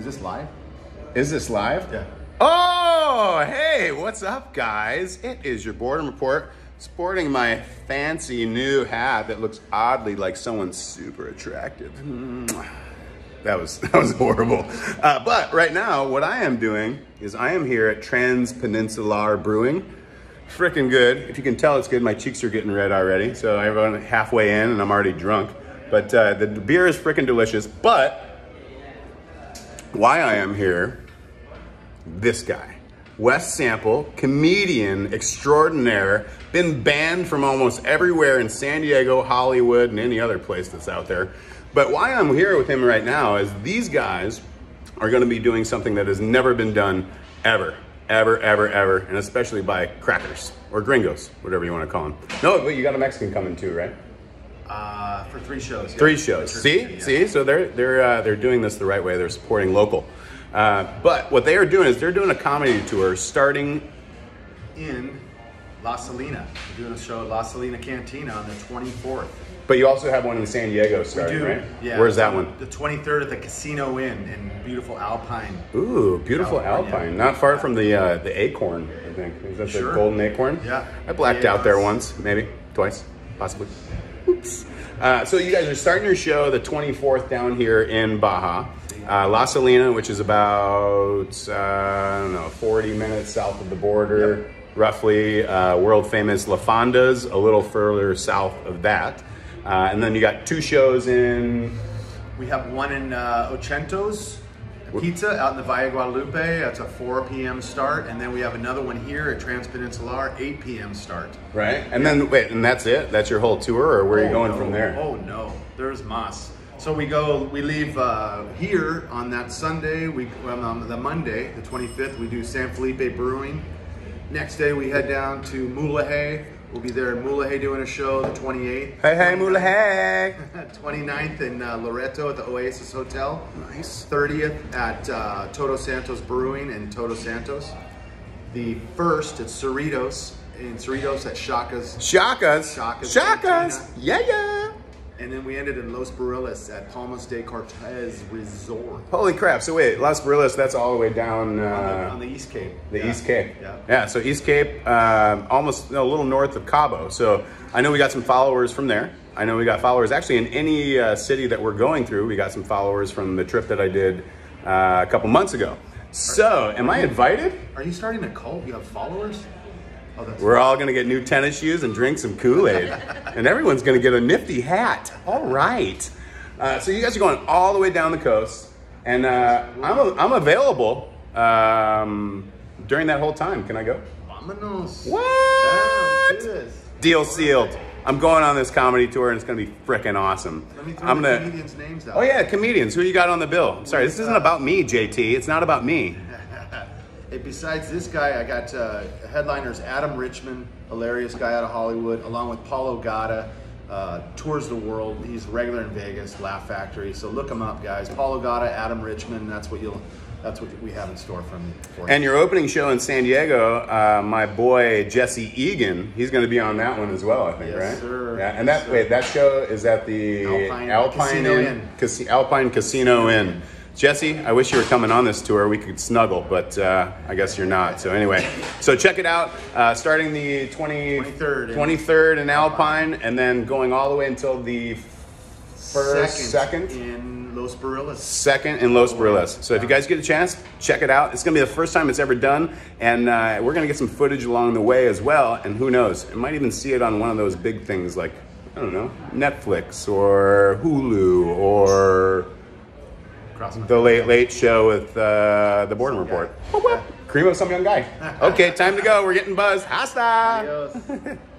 Is this live? Is this live? Yeah. Oh, hey, what's up, guys? It is your boredom report. Sporting my fancy new hat that looks oddly like someone super attractive. That was that was horrible. Uh, but right now, what I am doing is I am here at Transpeninsular Brewing. Freaking good. If you can tell, it's good. My cheeks are getting red already. So I'm halfway in, and I'm already drunk. But uh, the beer is freaking delicious. But why I am here, this guy. Wes Sample, comedian extraordinaire, been banned from almost everywhere in San Diego, Hollywood, and any other place that's out there. But why I'm here with him right now is these guys are gonna be doing something that has never been done ever, ever, ever, ever, and especially by crackers or gringos, whatever you wanna call them. No, but you got a Mexican coming too, right? Uh, for three shows. yeah. Three shows. Richard See, yeah. see. So they're they're uh, they're doing this the right way. They're supporting local. Uh, but what they are doing is they're doing a comedy tour starting. In La Salina. We're doing a show at La Salina Cantina on the 24th. But you also have one in San Diego We starting, do. right? Yeah. Where's that one? The 23rd at the Casino Inn in beautiful Alpine. Ooh, beautiful California. Alpine. Not far from the uh, the Acorn. I think is that Sure. the Golden Acorn? Yeah. I blacked out there once, maybe twice, possibly. Oops. Uh, so you guys are starting your show the 24th down here in Baja. Uh, La Salina, which is about, uh, I don't know, 40 minutes south of the border, roughly. Uh, world famous La Fonda's, a little further south of that. Uh, and then you got two shows in We have one in uh, Ochentos Pizza out in the Valle Guadalupe. That's a 4 p.m. start. And then we have another one here at Transpeninsular, 8 p.m. start. Right, and then wait, and that's it. That's your whole tour, or where are you Oh, going no. from there? Oh no, there's Mas. So we go, we leave uh, here on that Sunday. We well, on the Monday, the 25th, we do San Felipe Brewing. Next day we head down to Mulegé. We'll be there in Mulegé doing a show the 28th. Hey, hey, Mula, hey! 29th in uh, Loreto at the Oasis Hotel. Nice. 30th at uh, Todos Santos Brewing in Todos Santos. The first at Cerritos in Cerritos at Shaka's Shakas, Shakas Shakas, Cantina. yeah, yeah. And then we ended in Los Barriles at Palmas de Cortez Resort Holy crap! So wait, Los Barriles, that's all the way down uh, on, the, on the East Cape. the Yeah. East Cape. Yeah. yeah. So East Cape, um, almost no, a little north of Cabo. So I know we got some followers from there. I know we got followers actually in any uh, city that we're going through. We got some followers from the trip that I did uh, a couple months ago. So, am I invited? Are you starting a cult? You have followers? Oh, We're all gonna get new tennis shoes and drink some Kool-Aid. and everyone's gonna get a nifty hat. All right. Uh, so you guys are going all the way down the coast. And uh, I'm, I'm available um, during that whole time. Can I go? Vámonos. What? Yeah, let's do this. Deal sealed. I'm going on this comedy tour and it's gonna be freaking awesome. Let me throw I'm gonna. comedians' names out. Oh yeah, comedians. Who you got on the bill? I'm sorry, this isn't about me, JT. It's not about me. Hey, besides this guy, I got uh, headliners Adam Richmond, hilarious guy out of Hollywood, along with Paul Ogata. Uh, tours the world. He's regular in Vegas, Laugh Factory. So look him up, guys. Paul Ogata, Adam Richmond. That's what you'll. That's what we have in store from for you. And your opening show in San Diego, uh, my boy Jesse Egan, he's going to be on that one as well, I think, Yes, right? sir. Yeah, and Yes, that sir. wait, that show is at the Alpine- Casino Inn, Inn. Alpine Casino Inn. Jesse, I wish you were coming on this tour. We could snuggle, but uh, I guess you're not. So anyway, so check it out. Uh, starting the 20, 23rd in- 23rd in Alpine, and then going all the way until the first, second, in Los Barriles. second in Los Barriles. So if you guys get a chance, check it out. It's gonna be the first time it's ever done, and uh, we're gonna get some footage along the way as well. And who knows, it might even see it on one of those big things like I don't know, Netflix or Hulu or Cross my the Late Late Show with uh, the Boredom Report. Whoop, whoop. Cream of some young guy. Okay, time to go. We're getting buzzed. Hasta.